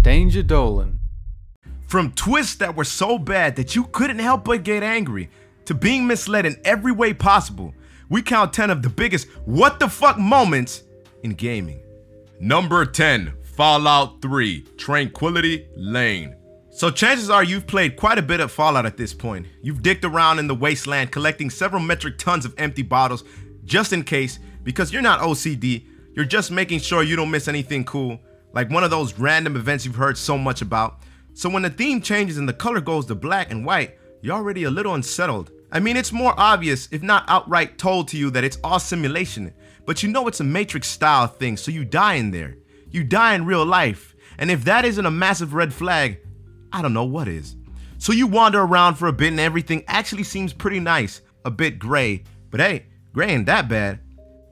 Danger Dolan. From twists that were so bad that you couldn't help but get angry, to being misled in every way possible, we count 10 of the biggest what the fuck moments in gaming. Number 10, Fallout 3, Tranquility Lane. So chances are you've played quite a bit of Fallout at this point. You've dicked around in the wasteland collecting several metric tons of empty bottles just in case because you're not OCD, you're just making sure you don't miss anything cool, like one of those random events you've heard so much about. So when the theme changes and the color goes to black and white, you're already a little unsettled. I mean, it's more obvious, if not outright told to you, that it's all simulation, but you know it's a Matrix style thing, so you die in there. You die in real life, and if that isn't a massive red flag, I don't know what is. So you wander around for a bit and everything actually seems pretty nice, a bit gray, but hey, gray ain't that bad.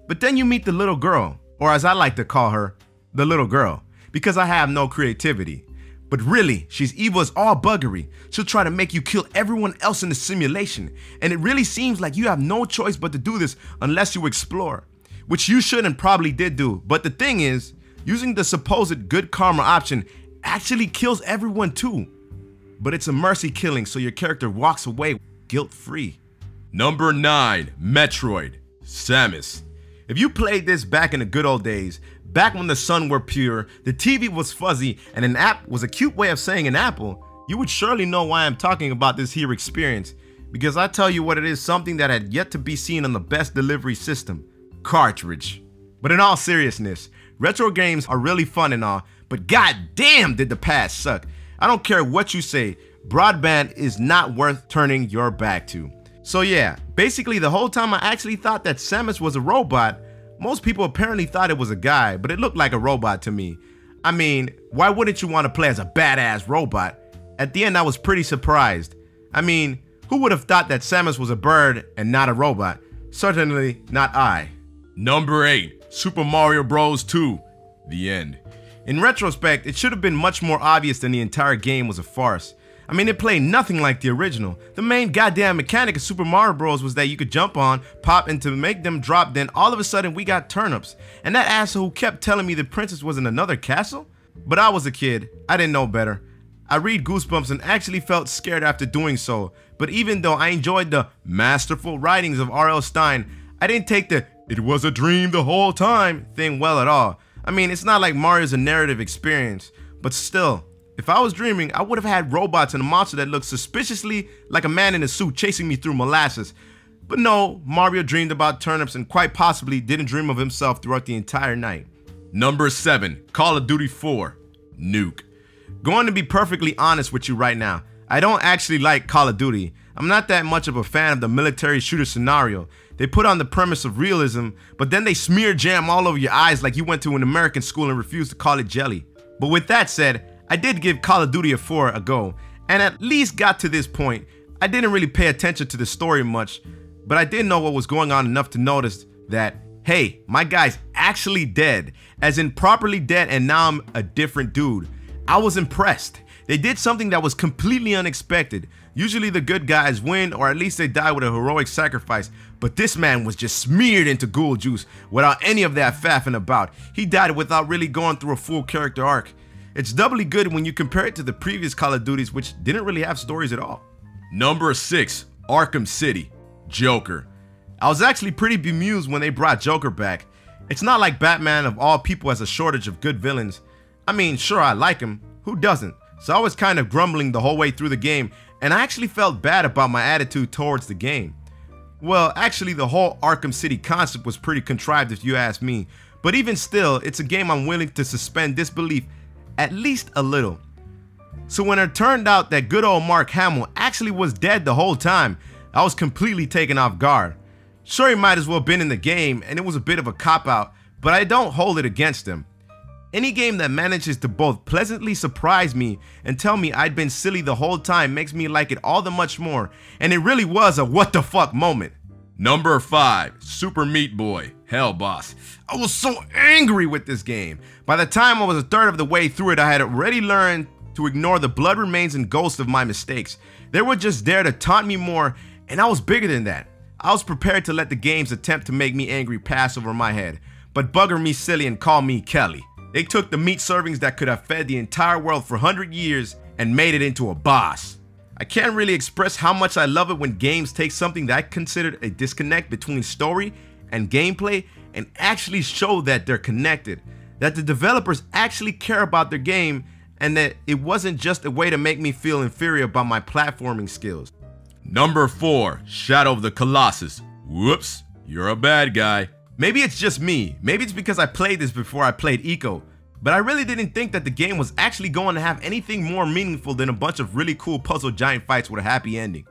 But then you meet the little girl, or as I like to call her, the little girl, because I have no creativity. But really, she's evil as all buggery. She'll try to make you kill everyone else in the simulation, and it really seems like you have no choice but to do this unless you explore, which you should and probably did do. But the thing is, using the supposed good karma option actually kills everyone too. But it's a mercy killing, so your character walks away guilt-free. Number 9, Metroid, Samus. If you played this back in the good old days, back when the sun were pure, the TV was fuzzy, and an app was a cute way of saying an apple, you would surely know why I'm talking about this here experience. Because I tell you what it is something that had yet to be seen on the best delivery system, cartridge. But in all seriousness, retro games are really fun and all, but goddamn did the past suck. I don't care what you say, broadband is not worth turning your back to. So yeah, basically the whole time I actually thought that Samus was a robot, most people apparently thought it was a guy, but it looked like a robot to me. I mean, why wouldn't you want to play as a badass robot? At the end, I was pretty surprised. I mean, who would have thought that Samus was a bird and not a robot? Certainly not I. Number 8, Super Mario Bros. 2, The End. In retrospect, it should have been much more obvious than the entire game was a farce. I mean, it played nothing like the original. The main goddamn mechanic of Super Mario Bros. was that you could jump on, pop, and to make them drop, then all of a sudden we got turnips. And that asshole who kept telling me the princess was in another castle? But I was a kid, I didn't know better. I read Goosebumps and actually felt scared after doing so, but even though I enjoyed the masterful writings of R.L. Stine, I didn't take the it was a dream the whole time thing well at all. I mean, it's not like Mario's a narrative experience, but still, if I was dreaming, I would have had robots and a monster that looked suspiciously like a man in a suit chasing me through molasses. But no, Mario dreamed about turnips and quite possibly didn't dream of himself throughout the entire night. Number 7, Call of Duty 4, Nuke. Going to be perfectly honest with you right now, I don't actually like Call of Duty. I'm not that much of a fan of the military shooter scenario. They put on the premise of realism, but then they smear jam all over your eyes like you went to an American school and refused to call it jelly. But with that said, I did give Call of Duty a 4 a go, and at least got to this point. I didn't really pay attention to the story much, but I didn't know what was going on enough to notice that, hey, my guy's actually dead, as in properly dead and now I'm a different dude. I was impressed. They did something that was completely unexpected. Usually the good guys win or at least they die with a heroic sacrifice, but this man was just smeared into ghoul juice without any of that faffing about. He died without really going through a full character arc. It's doubly good when you compare it to the previous Call of Duties which didn't really have stories at all. Number 6, Arkham City, Joker. I was actually pretty bemused when they brought Joker back. It's not like Batman of all people has a shortage of good villains. I mean, sure I like him, who doesn't? So I was kind of grumbling the whole way through the game, and I actually felt bad about my attitude towards the game. Well, actually the whole Arkham City concept was pretty contrived if you ask me, but even still, it's a game I'm willing to suspend disbelief at least a little. So when it turned out that good old Mark Hamill actually was dead the whole time, I was completely taken off guard. Sure, he might as well have been in the game, and it was a bit of a cop-out, but I don't hold it against him. Any game that manages to both pleasantly surprise me and tell me I'd been silly the whole time makes me like it all the much more, and it really was a what the fuck moment. Number 5, Super Meat Boy, Hell Boss. I was so angry with this game. By the time I was a third of the way through it, I had already learned to ignore the blood remains and ghosts of my mistakes. They were just there to taunt me more, and I was bigger than that. I was prepared to let the game's attempt to make me angry pass over my head, but bugger me silly and call me Kelly. They took the meat servings that could have fed the entire world for 100 years and made it into a boss. I can't really express how much I love it when games take something that I considered a disconnect between story and gameplay and actually show that they're connected, that the developers actually care about their game, and that it wasn't just a way to make me feel inferior about my platforming skills. Number 4, Shadow of the Colossus. Whoops, you're a bad guy. Maybe it's just me, maybe it's because I played this before I played Ico, but I really didn't think that the game was actually going to have anything more meaningful than a bunch of really cool puzzle giant fights with a happy ending.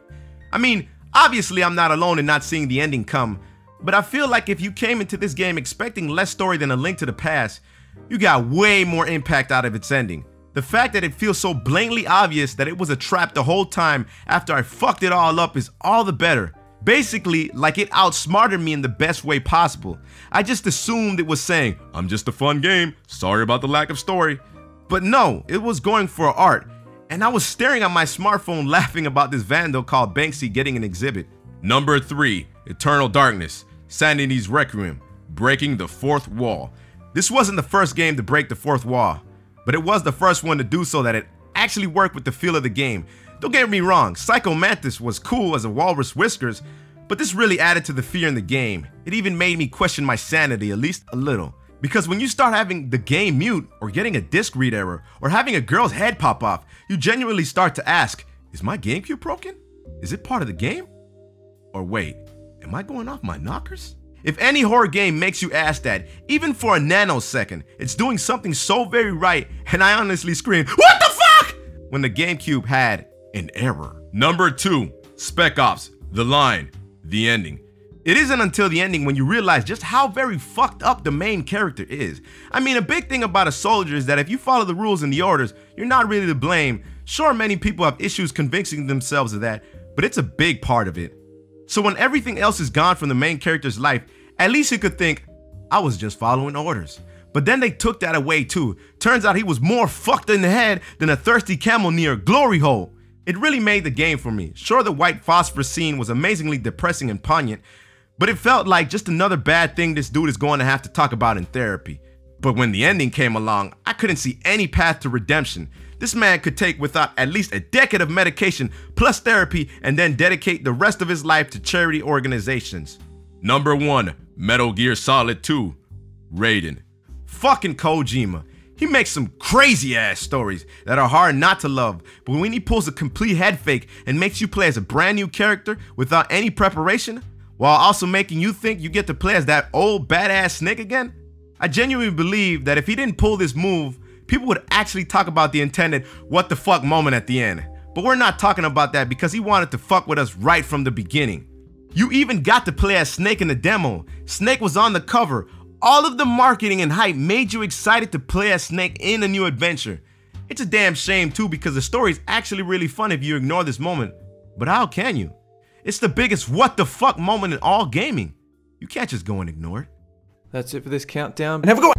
I mean, obviously I'm not alone in not seeing the ending come, but I feel like if you came into this game expecting less story than A Link to the Past, you got way more impact out of its ending. The fact that it feels so blatantly obvious that it was a trap the whole time after I fucked it all up is all the better. Basically, like it outsmarted me in the best way possible. I just assumed it was saying, I'm just a fun game, sorry about the lack of story. But no, it was going for art. And I was staring at my smartphone laughing about this vandal called Banksy getting an exhibit. Number 3, Eternal Darkness, Sanity's Requiem, breaking the fourth wall. This wasn't the first game to break the fourth wall, but it was the first one to do so that it actually worked with the feel of the game. Don't get me wrong, Psycho Mantis was cool as a walrus whiskers, but this really added to the fear in the game. It even made me question my sanity, at least a little. Because when you start having the game mute, or getting a disc read error, or having a girl's head pop off, you genuinely start to ask, is my GameCube broken? Is it part of the game? Or wait, am I going off my knockers? If any horror game makes you ask that, even for a nanosecond, it's doing something so very right, and I honestly scream, WHAT THE FUCK? When the GameCube had an error. Number 2, Spec Ops, The Line, The Ending. It isn't until the ending when you realize just how very fucked up the main character is. I mean, a big thing about a soldier is that if you follow the rules and the orders, you're not really to blame. Sure, many people have issues convincing themselves of that, but it's a big part of it. So when everything else is gone from the main character's life, at least you could think, I was just following orders. But then they took that away too. Turns out he was more fucked in the head than a thirsty camel near a glory hole. It really made the game for me. Sure, the white phosphorus scene was amazingly depressing and poignant, but it felt like just another bad thing this dude is going to have to talk about in therapy. But when the ending came along, I couldn't see any path to redemption. This man could take without at least a decade of medication plus therapy and then dedicate the rest of his life to charity organizations. Number 1, Metal Gear Solid 2, Raiden. Fucking Kojima. He makes some crazy ass stories that are hard not to love, but when he pulls a complete head fake and makes you play as a brand new character without any preparation, while also making you think you get to play as that old badass Snake again, I genuinely believe that if he didn't pull this move, people would actually talk about the intended what the fuck moment at the end. But we're not talking about that because he wanted to fuck with us right from the beginning. You even got to play as Snake in the demo. Snake was on the cover, all of the marketing and hype made you excited to play as Snake in a new adventure. It's a damn shame too because the story is actually really fun if you ignore this moment. But how can you? It's the biggest what the fuck moment in all gaming. You can't just go and ignore it. That's it for this countdown. And have a go!